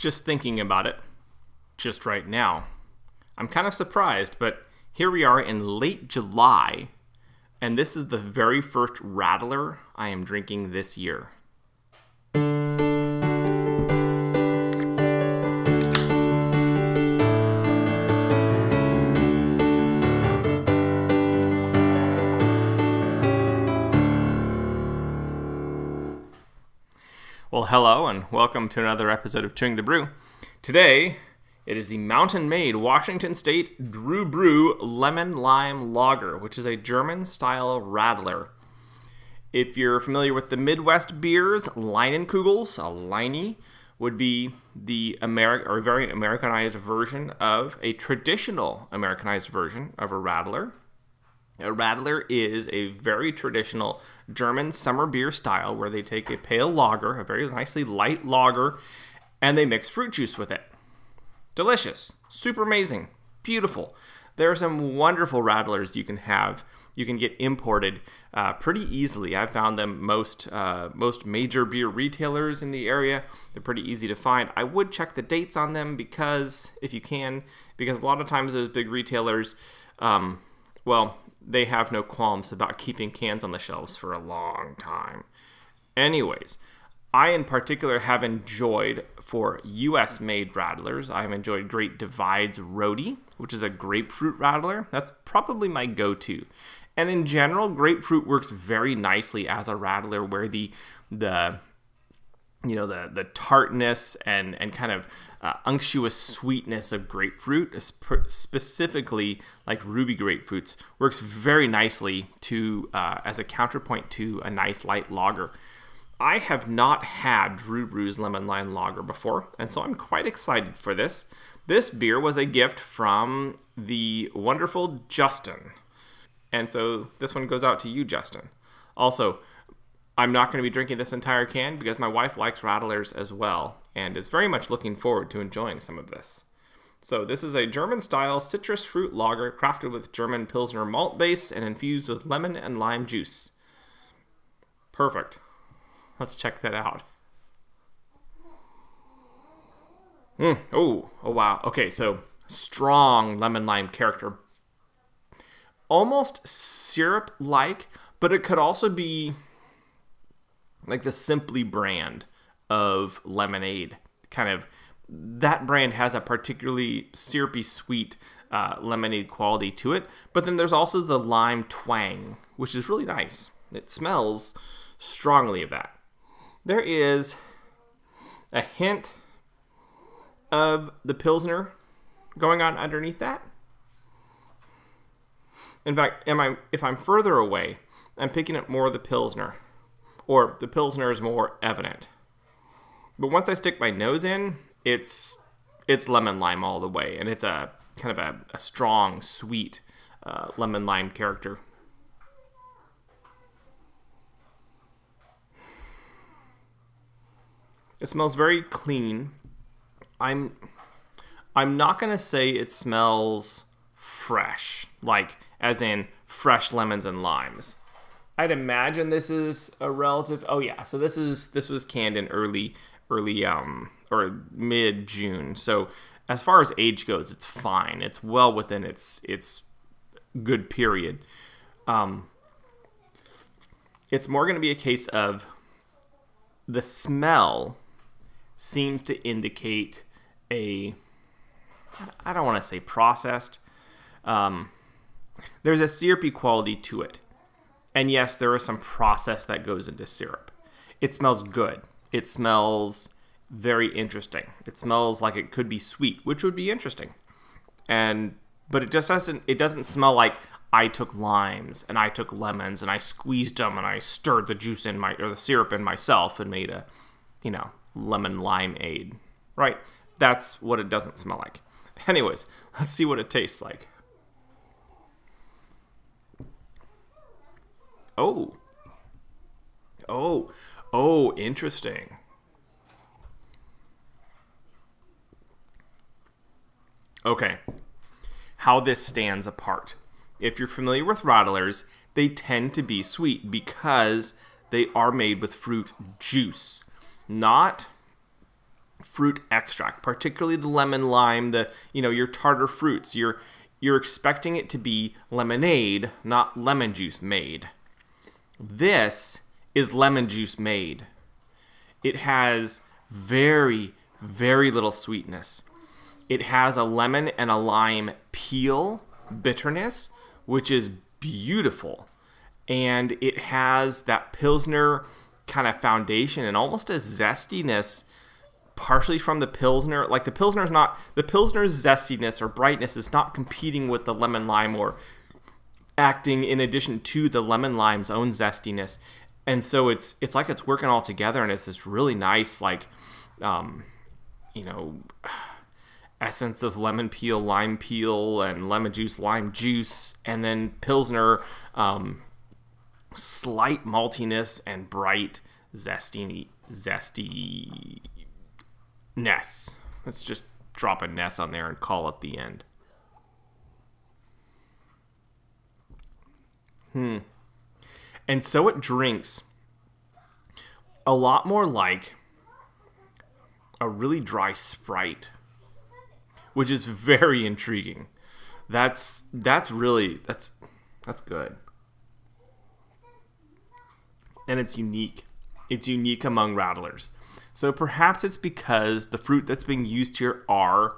just thinking about it just right now. I'm kind of surprised, but here we are in late July, and this is the very first Radler I am drinking this year. Hello, and welcome to another episode of Chewing the Brew. Today, it is the Mountain Made Washington State Dru Bru Lemon Lime Lager, which is a German style radler. If you're familiar with the Midwest beers, Leinenkugels, a Leinie, would be the Ameri- or very Americanized version of a traditional Americanized version of a radler. A radler is a very traditional German summer beer style where they take a pale lager, a very nicely light lager, and they mix fruit juice with it. Delicious, super amazing, beautiful. There are some wonderful radlers you can have. You can get imported uh, pretty easily. I've found them most uh, most major beer retailers in the area. They're pretty easy to find. I would check the dates on them because if you can, because a lot of times those big retailers, um, well, they have no qualms about keeping cans on the shelves for a long time. Anyways, I in particular have enjoyed for US made radlers, I have enjoyed Great Divide's Roadie, which is a grapefruit radler. That's probably my go to. And in general, grapefruit works very nicely as a radler where the the you know the the tartness and and kind of uh, unctuous sweetness of grapefruit, specifically like ruby grapefruits, works very nicely to uh, as a counterpoint to a nice light lager. I have not had Dru Bru's Lemon Lime Lager before, and so I'm quite excited for this. This beer was a gift from the wonderful Justin. And so this one goes out to you, Justin. Also, I'm not going to be drinking this entire can because my wife likes radlers as well and is very much looking forward to enjoying some of this. So this is a German-style citrus fruit lager crafted with German Pilsner malt base and infused with lemon and lime juice. Perfect. Let's check that out. Mm, oh, oh wow. Okay, so strong lemon lime character. Almost syrup like, but it could also be like the Simply brand of lemonade. Kind of that brand has a particularly syrupy sweet uh, lemonade quality to it, but then there's also the lime twang, which is really nice. It smells strongly of that. There is a hint of the Pilsner going on underneath that. In fact, am I if I'm further away, I'm picking up more of the Pilsner or the Pilsner is more evident. But once I stick my nose in, it's it's lemon lime all the way, and it's a kind of a, a strong, sweet uh, lemon lime character. It smells very clean. I'm I'm not gonna say it smells fresh, like as in fresh lemons and limes. I'd imagine this is a relative. Oh yeah, so this is this was canned in early early um or mid June. So as far as age goes, it's fine. It's well within its its good period. Um, it's more going to be a case of the smell seems to indicate a I don't want to say processed. Um, there's a syrupy quality to it. And yes, there is some process that goes into syrup. It smells good. It smells very interesting. It smells like it could be sweet, which would be interesting. And but it just doesn't it doesn't smell like I took limes and I took lemons and I squeezed them and I stirred the juice in my or the syrup in myself and made a, you know, lemon lime aid. Right? That's what it doesn't smell like. Anyways, let's see what it tastes like. Oh. Oh. Oh, interesting. Okay. How this stands apart. If you're familiar with radlers, they tend to be sweet because they are made with fruit juice, not fruit extract, particularly the lemon lime, the you know your tartar fruits. You're you're expecting it to be lemonade, not lemon juice made. This is lemon juice made. It has very very little sweetness. It has a lemon and a lime peel bitterness, which is beautiful. And it has that Pilsner kind of foundation and almost a zestiness partially from the pilsner like the pilsner is not the pilsner's zestiness or brightness is not competing with the lemon lime or acting in addition to the lemon lime's own zestiness and so it's it's like it's working all together and it's this really nice like um you know essence of lemon peel lime peel and lemon juice lime juice and then pilsner um slight maltiness and bright zesty zesty Ness. Let's just drop a Ness on there and call it the end. Hmm. And so it drinks a lot more like a really dry Sprite, which is very intriguing. That's that's really that's that's good. And it's unique. It's unique among radlers. So perhaps it's because the fruit that's being used here are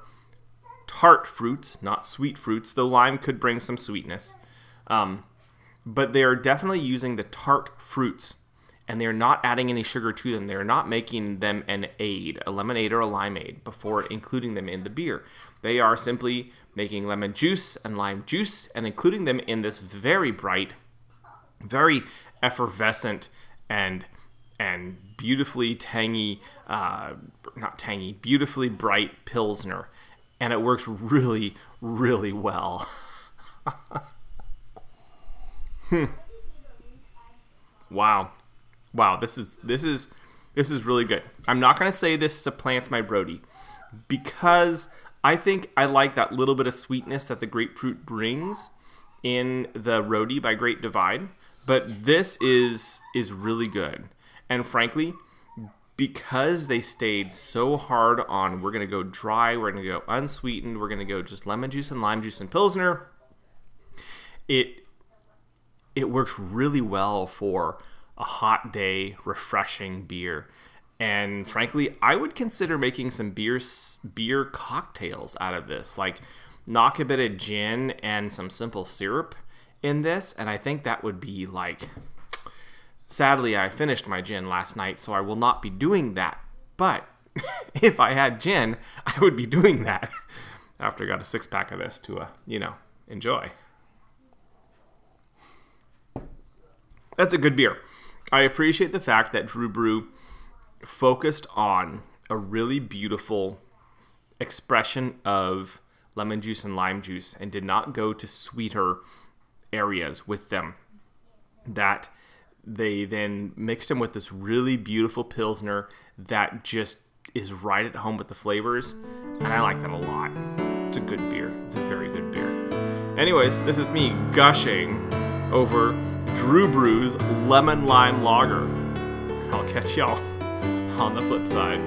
tart fruits, not sweet fruits, though lime could bring some sweetness. Um, but they are definitely using the tart fruits and they're not adding any sugar to them. They're not making them an aid, a lemonade or a limeade, before including them in the beer. They are simply making lemon juice and lime juice and including them in this very bright, very effervescent, and and beautifully tangy, uh, not tangy, beautifully bright Pilsner. And it works really, really well. hmm. Wow. Wow, this is this is this is really good. I'm not gonna say this supplants my Roadie because I think I like that little bit of sweetness that the grapefruit brings in the Roadie by Great Divide. But this is is really good. And frankly, because they stayed so hard on we're going to go dry, we're going to go unsweetened, we're going to go just lemon juice and lime juice and pilsner, it it works really well for a hot day, refreshing beer. And frankly, I would consider making some beer beer cocktails out of this, like knock a bit of gin and some simple syrup in this, and I think that would be like Sadly, I finished my gin last night, so I will not be doing that. But if I had gin, I would be doing that after I got a six pack of this to, uh, you know, enjoy. That's a good beer. I appreciate the fact that Dru Bru focused on a really beautiful expression of lemon juice and lime juice and did not go to sweeter areas with them. That they then mixed them with this really beautiful Pilsner that just is right at home with the flavors. And I like that a lot. It's a good beer. It's a very good beer. Anyways, this is me gushing over Dru Bru's Lemon Lime Lager. I'll catch y'all on the flip side.